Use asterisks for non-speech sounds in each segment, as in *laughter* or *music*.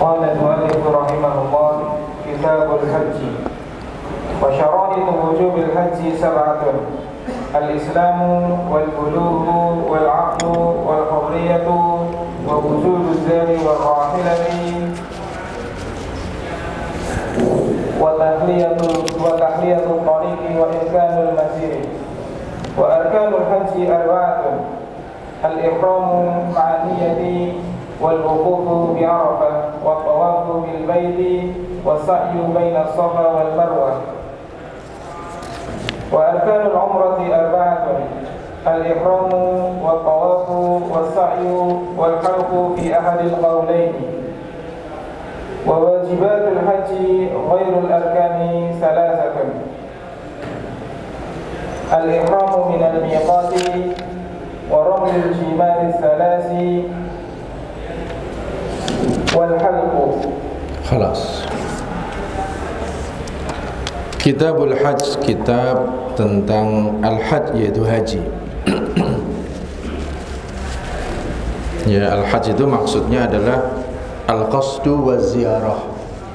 قال المؤلف رحمه الله كتاب الحج وشرائط وجوب الحج سبعة. الإسلام والبلوغ والعقل والحرية ووجود الزاد والراحلة وتحلية وتحلية الطريق وإمكان المسير. وأركان الحج أربعة الإحرام مع النية والوقوف بعرفة والطواف بالبيت والسعي بين الصفا والمروة. وأركان العمرة أربعة. الإحرام والطواف والسعي والحلق في أحد القولين. وواجبات الحج غير الأركان ثلاثة. الإحرام من الميقات ورمل الجمال الثلاث والحلق خلاص Kitabul Hajj kitab tentang al-hajj yaitu haji. *clears throat* ya al-hajj itu maksudnya adalah al-qasdu wa ziyarah.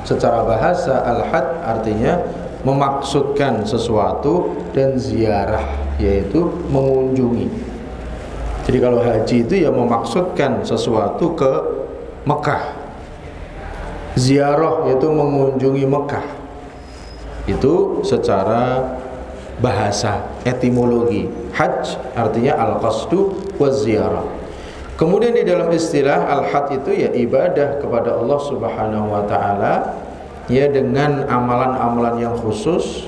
Secara bahasa al-hajj artinya memaksudkan sesuatu dan ziarah yaitu mengunjungi. Jadi kalau haji itu ya memaksudkan sesuatu ke Mekah. Ziarah yaitu mengunjungi Mekah. Itu secara bahasa etimologi. Hajj artinya al-qasdu wa ziyarah kemudian di dalam istilah al-hajj itu ya ibadah kepada Allah Subhanahu wa taala. Ya dengan amalan-amalan yang khusus.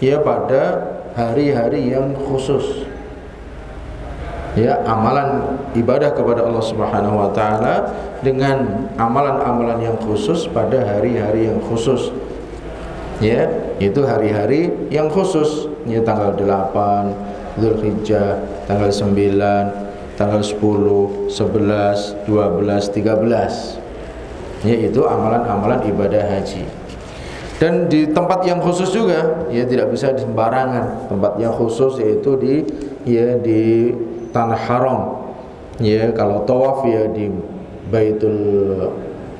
Ya pada hari-hari yang khusus ya amalan ibadah kepada Allah Subhanahu wa taala dengan amalan-amalan yang khusus pada hari-hari yang khusus. Ya itu hari-hari yang khusus. Ya tanggal 8 Zulhijjah tanggal 9 tanggal 10 11 12 13 ya itu amalan-amalan ibadah haji. Dan di tempat yang khusus juga ya tidak bisa sembarangan. Tempat yang khusus yaitu di ya di tanah haram ya kalau tawaf ya di Baitul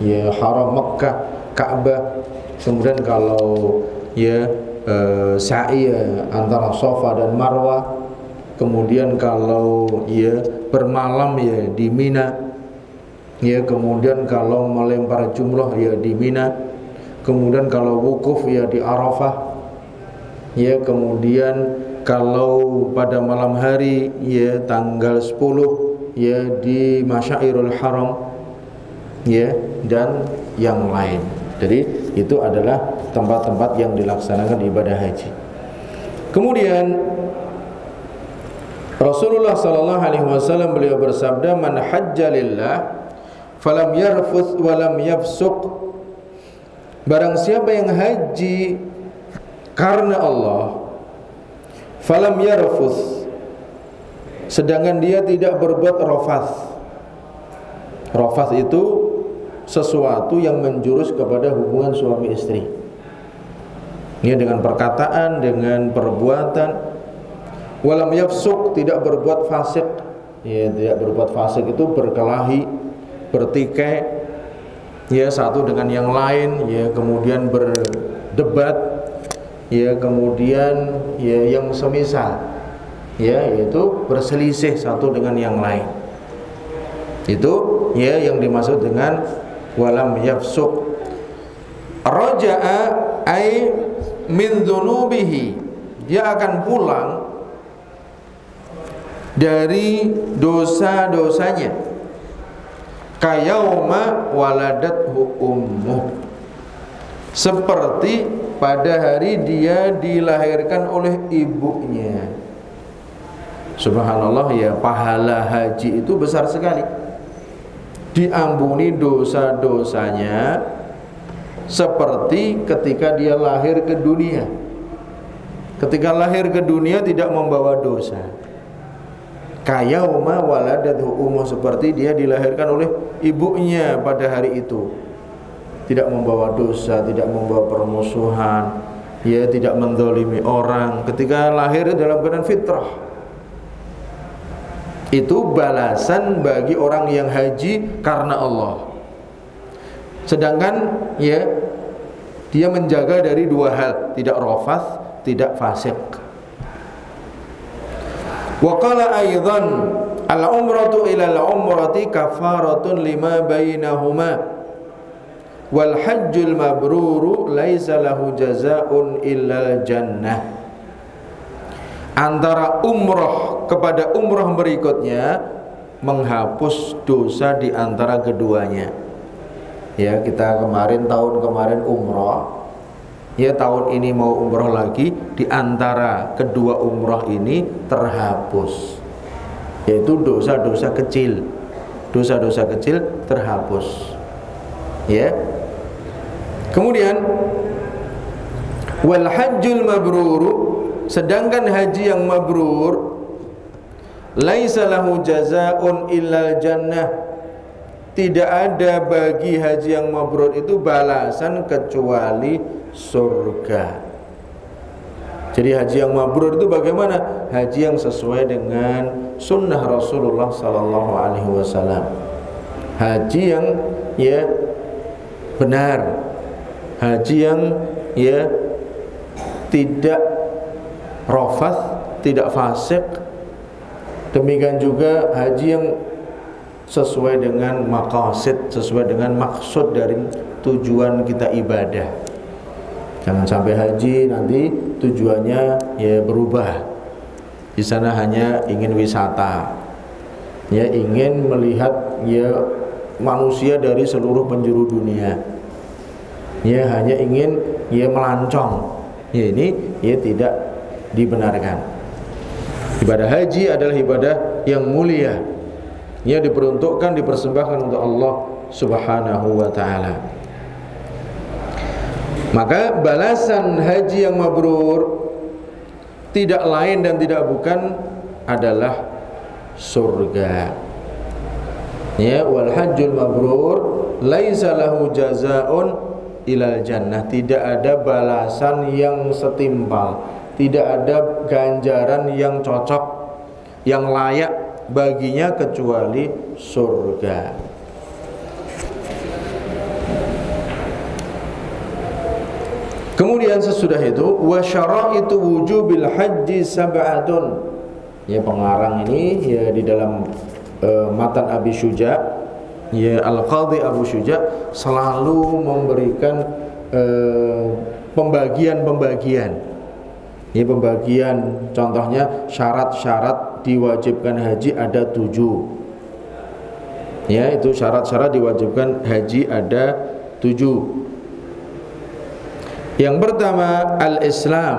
ya Haram Mekah Ka'bah Kemudian kalau ya e, sa'i ya, antara Safa dan Marwah. Kemudian kalau ya bermalam ya di Mina. Ya, kemudian kalau melempar jumlah ya di Mina. Kemudian kalau wukuf ya di Arafah. Ya, kemudian kalau pada malam hari ya tanggal 10 ya di Masyairul Haram ya dan yang lain. Jadi itu adalah tempat-tempat yang dilaksanakan ibadah haji. Kemudian Rasulullah sallallahu alaihi wasallam beliau bersabda man hajja lillah falam yarfuth walam yafsuq Barang siapa yang haji karena Allah falam yarfuth sedangkan dia tidak berbuat rafath. Rafath itu sesuatu yang menjurus kepada hubungan suami istri. Ini dengan perkataan, dengan perbuatan. Walam yafsuk tidak berbuat fasik. Ya, tidak berbuat fasik itu berkelahi, bertikai, ya satu dengan yang lain, ya kemudian berdebat, ya kemudian ya yang semisal, ya yaitu berselisih satu dengan yang lain. Itu ya yang dimaksud dengan walam yafsuq. Raja'a ay min dhunubihi. Dia akan pulang dari dosa-dosanya. Kayauma waladathu ummuh. Seperti pada hari dia dilahirkan oleh ibunya Subhanallah ya pahala haji itu besar sekali diampuni dosa-dosanya seperti ketika dia lahir ke dunia. Ketika lahir ke dunia tidak membawa dosa. Kayauma waladatu ummu seperti dia dilahirkan oleh ibunya pada hari itu. Tidak membawa dosa, tidak membawa permusuhan, ya tidak mendolimi orang ketika lahir dalam keadaan fitrah itu balasan bagi orang yang haji karena Allah Sedangkan ya dia menjaga dari dua hal, tidak rofas, tidak fasik. Wa qala aidan al-umratu ila al-umrati kafaratun lima bainahuma. Wal hajjul mabruru laisa lahu jazaa'un illa jannah. Antara umroh kepada umroh berikutnya menghapus dosa di antara keduanya. Ya, kita kemarin tahun kemarin umroh. Ya, tahun ini mau umroh lagi di antara kedua umroh ini terhapus. Yaitu dosa-dosa kecil. Dosa-dosa kecil terhapus. Ya. Kemudian wal hajjul mabrur sedangkan haji yang mabrur laisa lahu jazaa'un illal jannah. Tidak ada bagi haji yang mabrur itu balasan kecuali surga. Jadi haji yang mabrur itu bagaimana? Haji yang sesuai dengan sunnah Rasulullah sallallahu alaihi wasallam. Haji yang ya benar haji yang ya tidak rofat, tidak fasik. Demikian juga haji yang sesuai dengan maqasid, sesuai dengan maksud dari tujuan kita ibadah. Jangan sampai haji nanti tujuannya ya berubah. Di sana hanya ingin wisata. Ya ingin melihat ya manusia dari seluruh penjuru dunia ya hanya ingin ya melancong. Ya ini ya tidak dibenarkan. Ibadah haji adalah ibadah yang mulia. Ya diperuntukkan dipersembahkan untuk Allah Subhanahu wa taala. Maka balasan haji yang mabrur tidak lain dan tidak bukan adalah surga. Ya wal hajjul mabrur laisa lahu jazaa'un ilal jannah. Tidak ada balasan yang setimpal. Tidak ada ganjaran yang cocok yang layak baginya kecuali surga. Kemudian sesudah itu wa syaraitu wujubil haji sab'atun. Ya pengarang ini ya di dalam uh, matan Abi Syuja ya Al-Qadhi Abu Syuja selalu memberikan eh, pembagian-pembagian. Ini pembagian. Contohnya syarat-syarat diwajibkan haji ada tujuh. Ya itu syarat-syarat diwajibkan haji ada tujuh. Yang pertama al-Islam.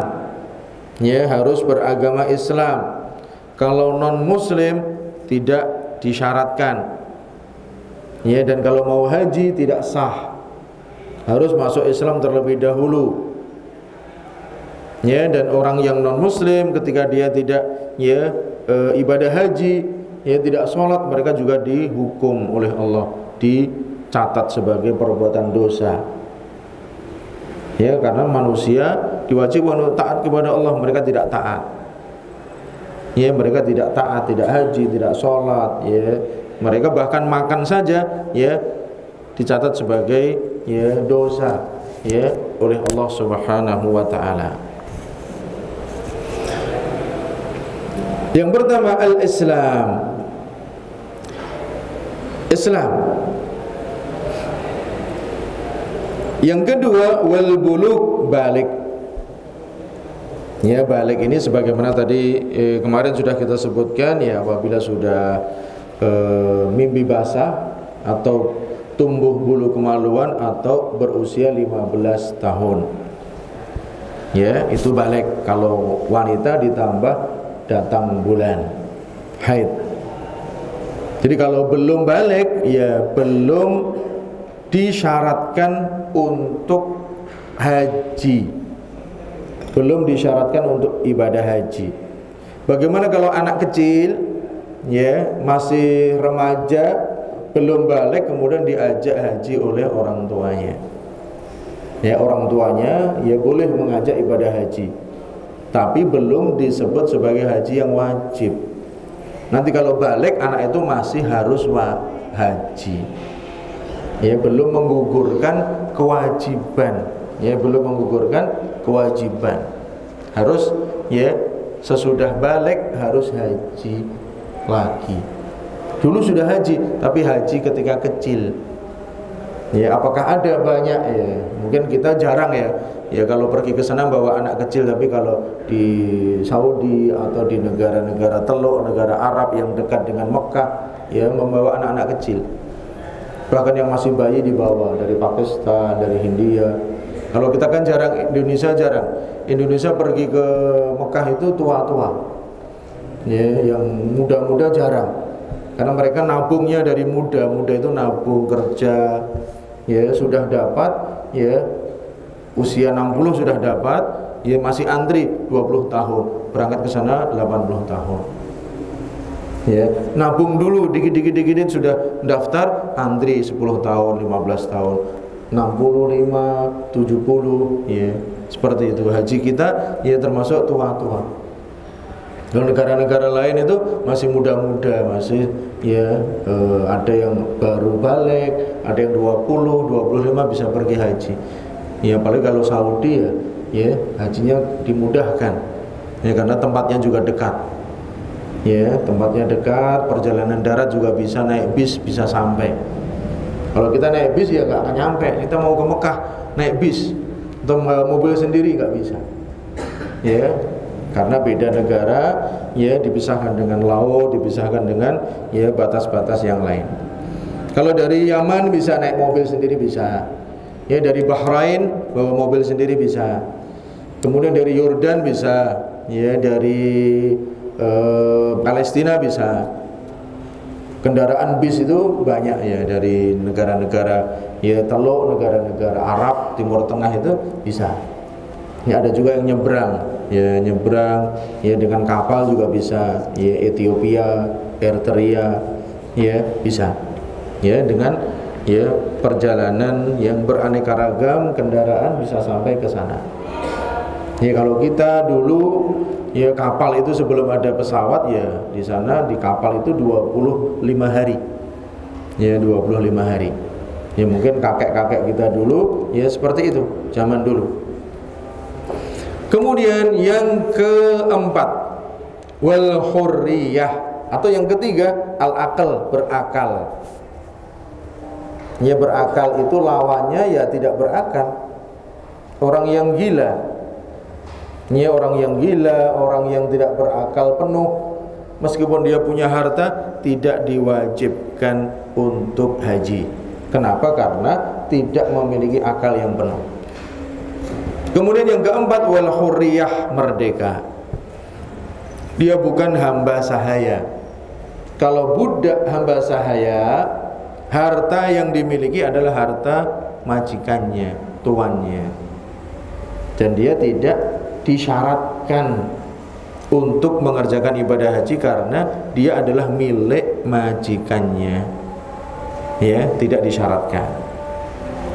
Ya harus beragama Islam. Kalau non muslim tidak disyaratkan ya dan kalau mau haji tidak sah. Harus masuk Islam terlebih dahulu. Ya dan orang yang non muslim ketika dia tidak ya e, ibadah haji ya tidak sholat mereka juga dihukum oleh Allah. Dicatat sebagai perbuatan dosa. Ya karena manusia diwajibkan untuk taat kepada Allah mereka tidak taat. Ya mereka tidak taat tidak haji tidak sholat ya mereka bahkan makan saja ya dicatat sebagai ya dosa ya oleh Allah Subhanahu wa taala. Yang pertama al-Islam. Islam. Yang kedua wal buluk balik. Ya balik ini sebagaimana tadi eh, kemarin sudah kita sebutkan ya apabila sudah e, mimpi basah atau tumbuh bulu kemaluan atau berusia 15 tahun. Ya, itu balik kalau wanita ditambah datang bulan haid. Jadi kalau belum balik ya belum disyaratkan untuk haji. Belum disyaratkan untuk ibadah haji. Bagaimana kalau anak kecil ya masih remaja belum balik kemudian diajak haji oleh orang tuanya. Ya orang tuanya ya boleh mengajak ibadah haji tapi belum disebut sebagai haji yang wajib. Nanti kalau balik anak itu masih harus wa haji. Ya belum menggugurkan kewajiban. Ya belum menggugurkan kewajiban. Harus ya sesudah balik harus haji lagi dulu sudah haji tapi haji ketika kecil. Ya apakah ada banyak? Ya mungkin kita jarang ya. Ya kalau pergi ke sana bawa anak kecil tapi kalau di Saudi atau di negara-negara teluk negara Arab yang dekat dengan Mekah ya membawa anak-anak kecil. Bahkan yang masih bayi dibawa dari Pakistan dari India. Kalau kita kan jarang Indonesia jarang. Indonesia pergi ke Mekah itu tua-tua ya yang muda-muda jarang. Karena mereka nabungnya dari muda. Muda itu nabung kerja ya sudah dapat ya. Usia 60 sudah dapat ya masih antri 20 tahun. Berangkat ke sana 80 tahun. Ya nabung dulu dikit-dikit dikit sudah daftar antri 10 tahun 15 tahun. 65 70 ya. Seperti itu. Haji kita ya termasuk tua-tua kalau negara-negara lain itu masih muda-muda masih ya eh, ada yang baru balik ada yang 20 25 bisa pergi haji. Ya paling kalau Saudi ya ya hajinya dimudahkan. Ya karena tempatnya juga dekat. Ya tempatnya dekat perjalanan darat juga bisa naik bis bisa sampai. Kalau kita naik bis ya nggak akan nyampe. Kita mau ke Mekah naik bis. Atau mobil sendiri nggak bisa. Ya karena beda negara ya dipisahkan dengan laut dipisahkan dengan ya batas-batas yang lain. Kalau dari Yaman bisa naik mobil sendiri bisa. Ya dari Bahrain bawa mobil sendiri bisa. Kemudian dari Yordan bisa. Ya dari eh, Palestina bisa. Kendaraan bis itu banyak ya dari negara-negara ya teluk negara-negara Arab Timur Tengah itu bisa. Ya ada juga yang nyebrang ya nyebrang ya dengan kapal juga bisa ya Ethiopia Eritrea ya bisa ya dengan ya perjalanan yang beraneka ragam kendaraan bisa sampai ke sana. Ya kalau kita dulu ya kapal itu sebelum ada pesawat ya di sana di kapal itu 25 hari. Ya 25 hari. Ya mungkin kakek-kakek kita dulu ya seperti itu zaman dulu kemudian yang keempat wal hurriyah atau yang ketiga al akal berakal. Ya berakal itu lawannya ya tidak berakal. Orang yang gila. Ini orang yang gila, orang yang tidak berakal penuh. Meskipun dia punya harta Tidak diwajibkan untuk haji. Kenapa? Karena tidak memiliki akal yang penuh Kemudian yang keempat Wal hurriyah merdeka. Dia bukan hamba sahaya. Kalau budak hamba sahaya Harta yang dimiliki adalah harta majikannya Tuannya. Dan dia tidak disyaratkan untuk mengerjakan ibadah haji karena dia adalah milik majikannya. Ya tidak disyaratkan.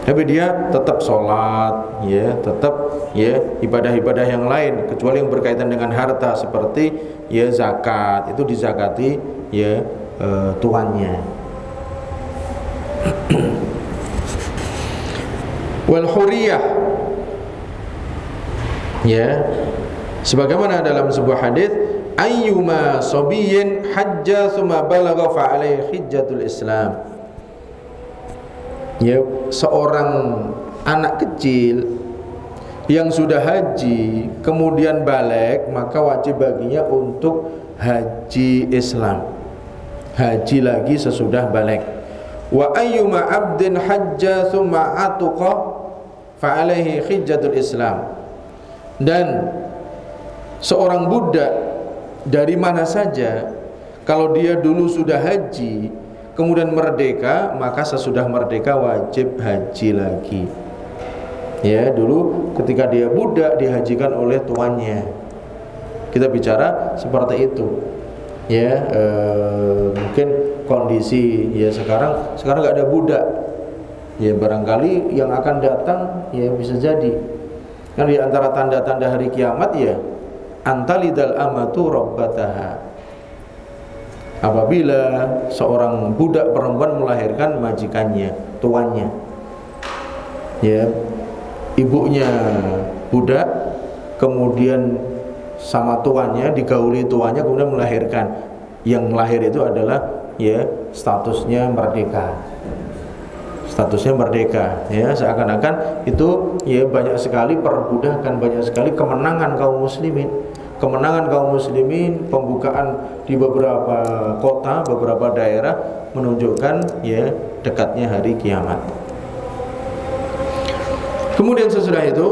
Tapi dia tetap sholat ya tetap ya ibadah-ibadah yang lain kecuali yang berkaitan dengan harta seperti ya zakat. Itu dizakati ya e, tuannya *clears throat* wal huriyah ya sebagaimana dalam sebuah hadis ayyuma sabiyin hajja thumma balagha fa alaihi hijjatul islam. Ya seorang anak kecil yang sudah haji kemudian balik maka wajib baginya untuk haji Islam. Haji lagi sesudah balik. Wa ayyuma abdin hajja thumma atuqa fa alaihi hijjatul islam. Dan seorang budak dari mana saja kalau dia dulu sudah haji kemudian merdeka maka sesudah merdeka wajib haji lagi ya dulu ketika dia budak dihajikan oleh tuannya kita bicara seperti itu ya e, mungkin kondisi ya sekarang sekarang nggak ada budak ya barangkali yang akan datang ya bisa jadi Kan di antara tanda-tanda hari kiamat ya antalidal amatu rabbataha. apabila seorang budak perempuan melahirkan majikannya, tuannya. Ya. Ibunya budak kemudian sama tuannya digauli tuannya kemudian melahirkan. Yang lahir itu adalah ya statusnya merdeka. Statusnya merdeka ya seakan-akan itu ya banyak sekali perbudakan, banyak sekali kemenangan kaum muslimin kemenangan kaum muslimin, pembukaan di beberapa kota, beberapa daerah menunjukkan ya dekatnya hari kiamat. Kemudian sesudah itu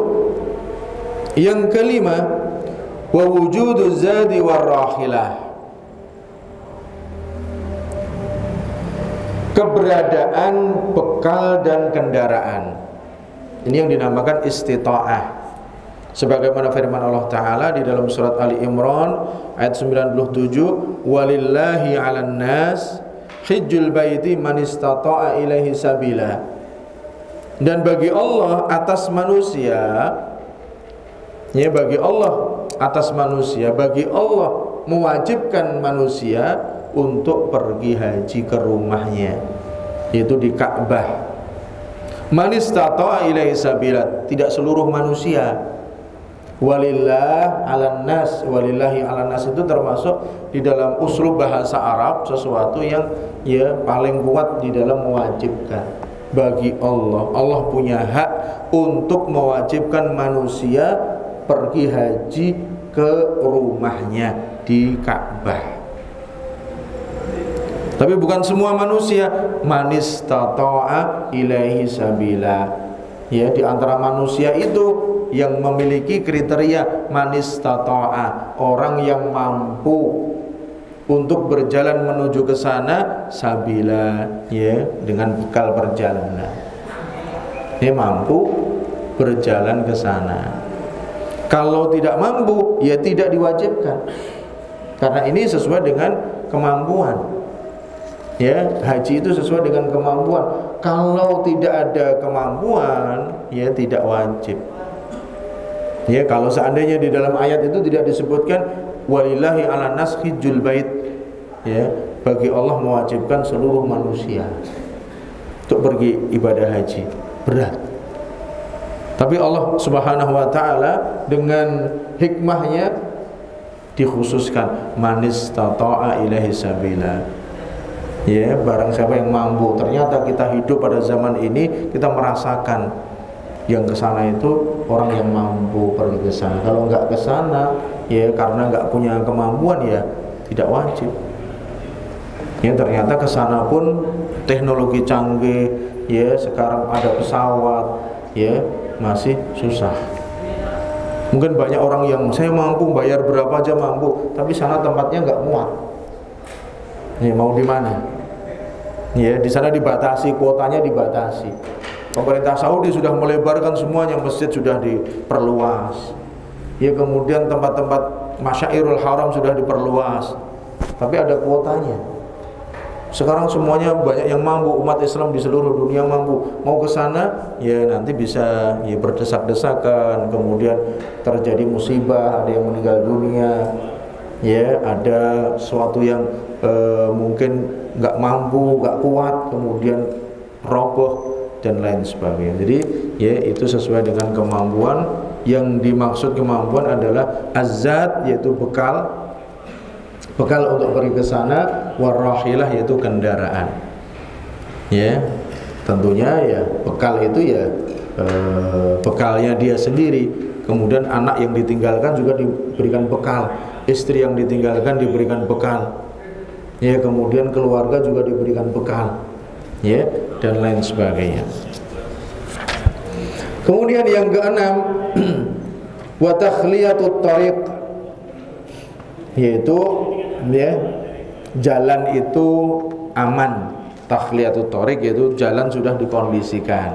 yang kelima wa wujudu zadi warahilah. Keberadaan bekal dan kendaraan. Ini yang dinamakan istita'ah sebagaimana firman Allah taala di dalam surat Ali Imran ayat 97 walillahi 'alan nas hijjul baiti man istata'a ilaihi sabila dan bagi Allah atas manusia ya bagi Allah atas manusia bagi Allah mewajibkan manusia untuk pergi haji ke rumahnya yaitu di Ka'bah. Man istata'a ilaihi sabila tidak seluruh manusia. Walillah ala nas walillahi ala nas itu termasuk di dalam usul bahasa Arab sesuatu yang ya paling kuat di dalam mewajibkan bagi Allah. Allah punya hak untuk mewajibkan manusia pergi haji ke rumahnya di Ka'bah. Tapi bukan semua manusia. Manis tata'a ilaihi sabila. Ya di antara manusia itu yang memiliki kriteria manis tata'a orang yang mampu untuk berjalan menuju ke sana sabila ya dengan bekal perjalanan. Dia mampu berjalan ke sana. Kalau tidak mampu ya tidak diwajibkan. Karena ini sesuai dengan kemampuan. Ya haji itu sesuai dengan kemampuan. Kalau tidak ada kemampuan ya tidak wajib. Ya, kalau seandainya di dalam ayat itu tidak disebutkan walillahi ala nas hijjul bait. Ya, bagi Allah mewajibkan seluruh manusia untuk pergi ibadah haji. Berat. Tapi Allah Subhanahu wa taala dengan hikmahnya dikhususkan manis tata'a ilahi sabila. Ya, barang siapa yang mampu. Ternyata kita hidup pada zaman ini kita merasakan yang ke sana itu orang yang mampu pergi ke sana. Kalau nggak ke sana, ya karena nggak punya kemampuan ya tidak wajib. Ya ternyata ke sana pun teknologi canggih, ya sekarang ada pesawat, ya masih susah. Mungkin banyak orang yang saya mampu bayar berapa aja mampu, tapi sana tempatnya nggak muat. Ya mau di mana? Ya di sana dibatasi kuotanya dibatasi. Pemerintah Saudi sudah melebarkan semuanya masjid sudah diperluas. Ya kemudian tempat-tempat masyairul haram sudah diperluas. Tapi ada kuotanya. Sekarang semuanya banyak yang mampu umat Islam di seluruh dunia mampu. Mau ke sana ya nanti bisa ya berdesak-desakan kemudian terjadi musibah ada yang meninggal dunia. Ya ada sesuatu yang eh, mungkin nggak mampu nggak kuat kemudian roboh dan lain sebagainya. Jadi ya itu sesuai dengan kemampuan. Yang dimaksud kemampuan adalah azat yaitu bekal bekal untuk pergi ke sana warahilah yaitu kendaraan. Ya. Tentunya ya bekal itu ya e, bekalnya dia sendiri. Kemudian anak yang ditinggalkan juga diberikan bekal, istri yang ditinggalkan diberikan bekal. Ya, kemudian keluarga juga diberikan bekal. Ya, dan lain sebagainya. Kemudian yang keenam *clears throat* wa takhliyatut tariq yaitu ya jalan itu aman. Takhliyatut tariq yaitu jalan sudah dikondisikan.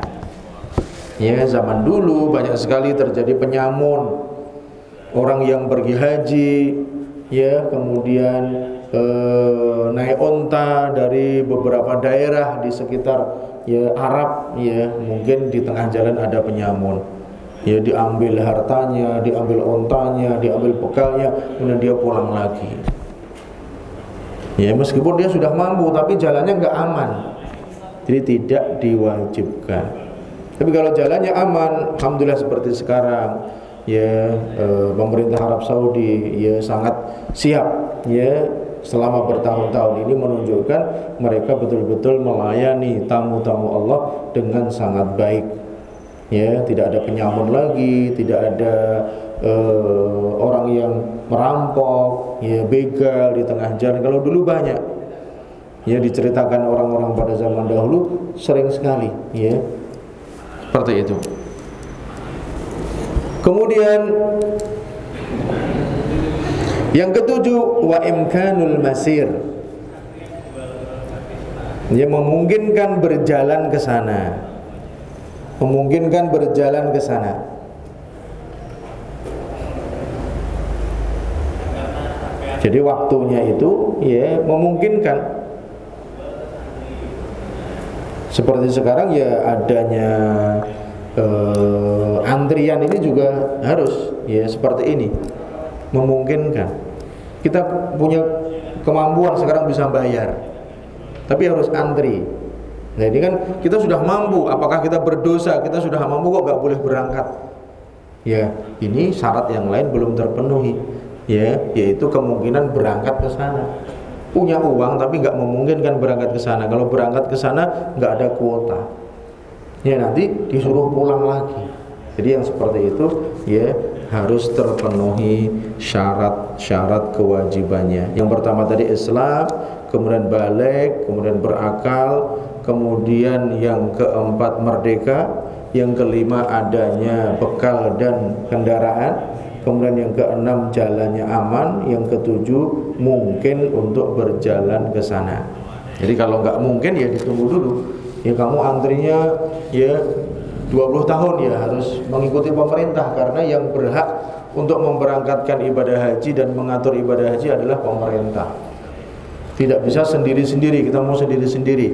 Ya, zaman dulu banyak sekali terjadi penyamun. Orang yang pergi haji ya, kemudian eh, naik onta dari beberapa daerah di sekitar ya Arab ya mungkin di tengah jalan ada penyamun ya diambil hartanya diambil ontanya diambil bekalnya kemudian dia pulang lagi Ya meskipun dia sudah mampu tapi jalannya nggak aman. Jadi tidak diwajibkan. Tapi kalau jalannya aman, alhamdulillah seperti sekarang ya eh, pemerintah Arab Saudi ya sangat siap ya selama bertahun-tahun ini menunjukkan mereka betul-betul melayani tamu-tamu Allah dengan sangat baik. Ya, tidak ada penyamun lagi, tidak ada uh, orang yang merampok, ya begal di tengah jalan. Kalau dulu banyak, ya diceritakan orang-orang pada zaman dahulu sering sekali, ya seperti itu. Kemudian yang ketujuh wa imkanul masir. Dia memungkinkan berjalan ke sana. Memungkinkan berjalan ke sana. Jadi waktunya itu ya memungkinkan. Seperti sekarang ya adanya eh, antrian ini juga harus ya seperti ini. Memungkinkan. Kita punya kemampuan sekarang bisa bayar tapi harus antri. Nah ini kan kita sudah mampu. Apakah kita berdosa? Kita sudah mampu kok nggak boleh berangkat? Ya ini syarat yang lain belum terpenuhi ya yaitu kemungkinan berangkat ke sana. Punya uang tapi nggak memungkinkan berangkat ke sana. Kalau berangkat ke sana nggak ada kuota. Ya nanti disuruh pulang lagi. Jadi yang seperti itu ya harus terpenuhi syarat-syarat kewajibannya. Yang pertama tadi Islam, kemudian balik, kemudian berakal, kemudian yang keempat merdeka, yang kelima adanya bekal dan kendaraan, kemudian yang keenam jalannya aman, yang ketujuh mungkin untuk berjalan ke sana. Jadi kalau nggak mungkin ya ditunggu dulu. Ya kamu antrinya ya 20 tahun ya harus mengikuti pemerintah karena yang berhak untuk memberangkatkan ibadah haji dan mengatur ibadah haji adalah pemerintah. Tidak bisa sendiri-sendiri, kita mau sendiri-sendiri.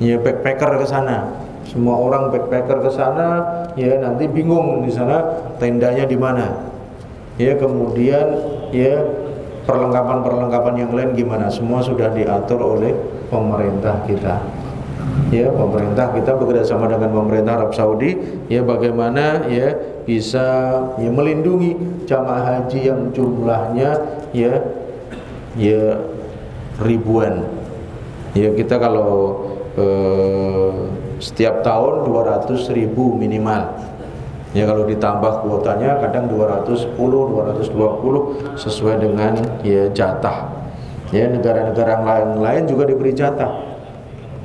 Ya backpacker ke sana. Semua orang backpacker ke sana, ya nanti bingung di sana tendanya di mana. Ya kemudian ya perlengkapan-perlengkapan yang lain gimana? Semua sudah diatur oleh pemerintah kita. Ya pemerintah kita bekerja sama dengan pemerintah Arab Saudi ya bagaimana ya bisa ya melindungi jamaah haji yang jumlahnya ya ya ribuan. Ya kita kalau eh, setiap tahun 200 ribu minimal ya kalau ditambah kuotanya kadang 210 220 sesuai dengan ya jatah ya negara-negara lain-lain juga diberi jatah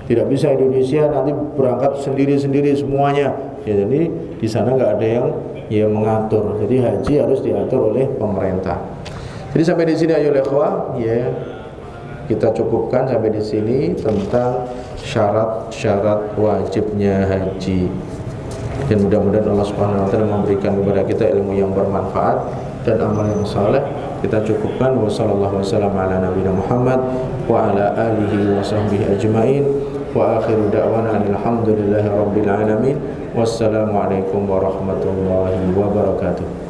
tidak bisa Indonesia nanti berangkat sendiri-sendiri semuanya. Ya, jadi di sana nggak ada yang yang mengatur. Jadi haji harus diatur oleh pemerintah. Jadi sampai di sini ayo lekhwa, ya kita cukupkan sampai di sini tentang syarat-syarat wajibnya haji. dan mudah-mudahan Allah Subhanahu wa taala memberikan kepada kita ilmu yang bermanfaat dan amal yang saleh. Kita cukupkan. Wasallallahu wasallam ala nabiyina Muhammad wa ala alihi washabbihi ajmain. Wa akhiru da'wana alhamdulillahi rabbil alamin. Wassalamu alaikum warahmatullahi wabarakatuh.